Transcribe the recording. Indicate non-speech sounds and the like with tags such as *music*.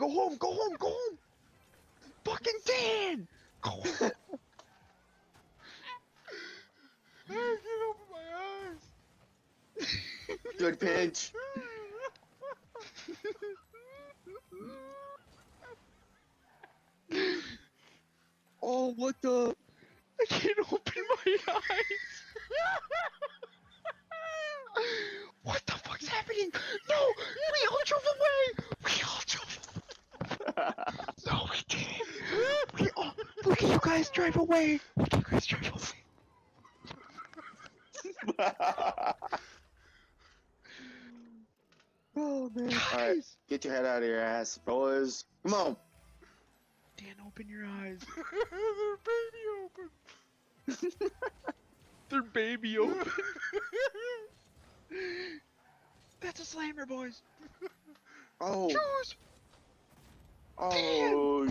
Go home, go home, go home! Fucking Dan! Go home. I can't open my eyes. Good pinch. Oh, what the? I can't open my eyes. what the fuck's happening? No, all. Look at you guys drive away. Look at you guys drive away. *laughs* Oh man. Alright. Get your head out of your ass, boys. Come on. Dan, open your eyes. *laughs* They're baby open. *laughs* Their baby open. That's a slammer, boys. Oh. Choose. Oh.